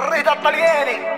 الرضا الطلياني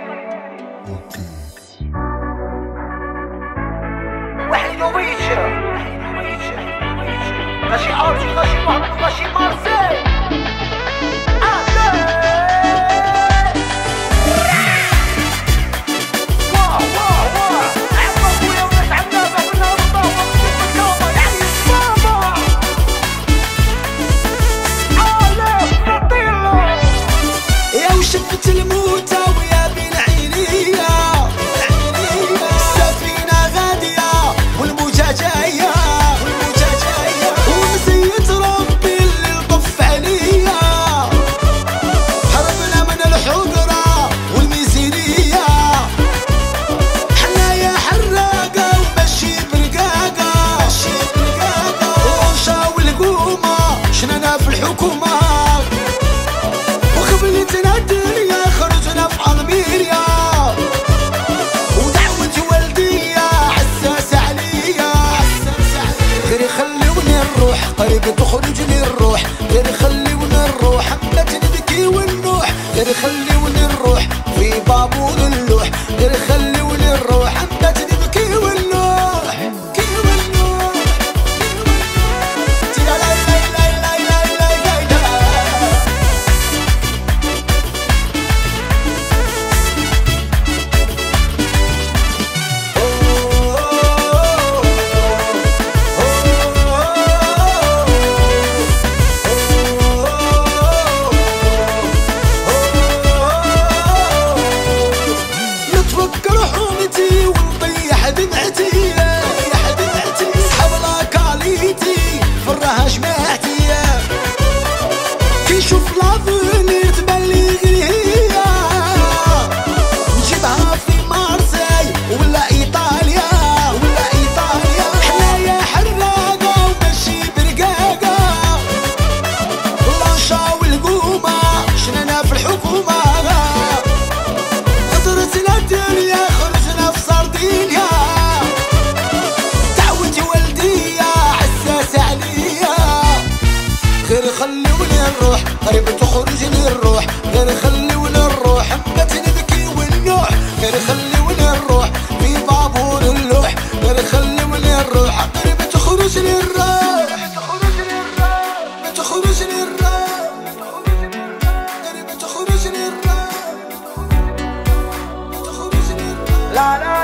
في الحكومة. وخبلتنا الدنيا خرجنا في ألميريا ودعوة والدية حساسة عليا. غير يخلوني نروح قريب تخرجني الروح. غير يخلوني نروح ما تنبكي ونوح غير يخلوني نروح في بابو اللوح. غير يخلوني الروح غير بتخرج لي الروح غير خلونا الروح حبت نبكي ونوح. غير خلونا الروح في بابور اللوح غير خلونا الروح غير بتخرج لي الروح بتخرج لي الروح غير بتخرج لي الروح لا لا.